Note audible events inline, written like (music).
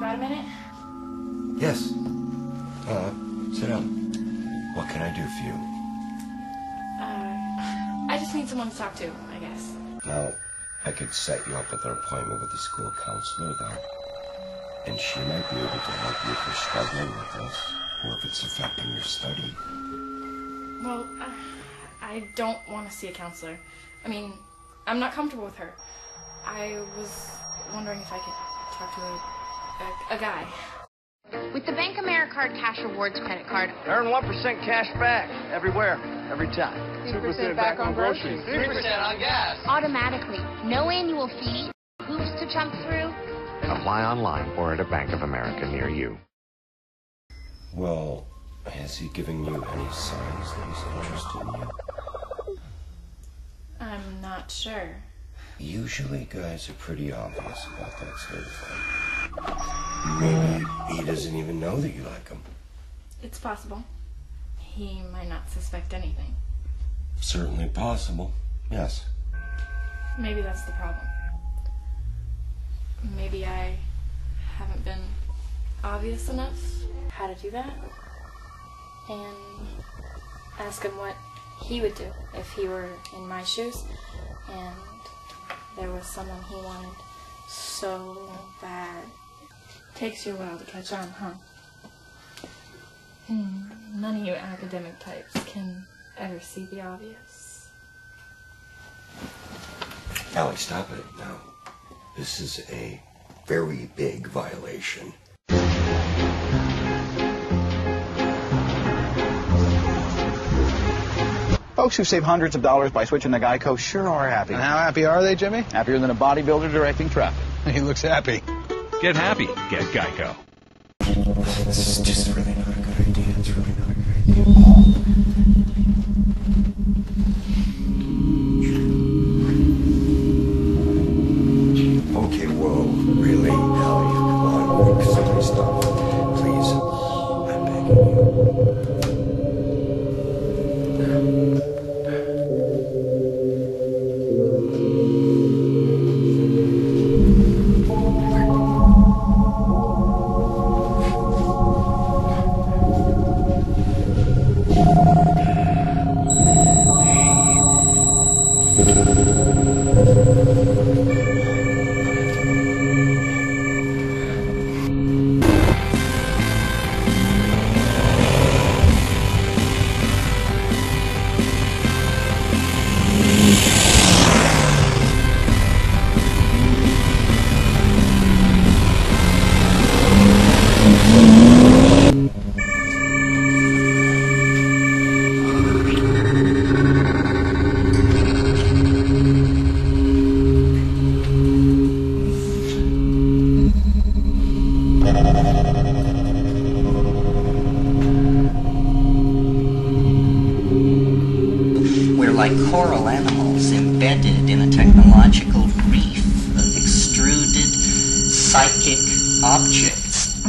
got a minute? Yes. Uh, sit down. What can I do for you? Uh, I just need someone to talk to, I guess. Now, I could set you up with an appointment with the school counselor, though. And she might be able to help you if you're struggling with this, or if it's affecting your study. Well, uh, I don't want to see a counselor. I mean, I'm not comfortable with her. I was wondering if I could talk to a, a, a guy. With the BankAmericard Cash Rewards credit card, Earn 1% cash back everywhere, every time. 2% back on groceries. 3% on gas. automatically, no annual fee, hoops to jump through. Apply online or at a Bank of America near you. Well, has he given you any signs that he's interested in you? I'm not sure. Usually guys are pretty obvious about that sort of thing. Maybe he doesn't even know that you like him. It's possible. He might not suspect anything. Certainly possible. Yes. Maybe that's the problem. Maybe I haven't been obvious enough how to do that. And ask him what he would do if he were in my shoes and there was someone he wanted so bad. Takes you a while to catch on, huh? Hmm, none of you academic types can ever see the obvious. Allie, stop it now. This is a very big violation. Folks who save hundreds of dollars by switching to Geico sure are happy. And how happy are they, Jimmy? Happier than a bodybuilder directing traffic. (laughs) He looks happy. Get happy. Get Geico. This is just really not a good idea. It's really not a good idea. like coral animals embedded in a technological reef of extruded psychic objects.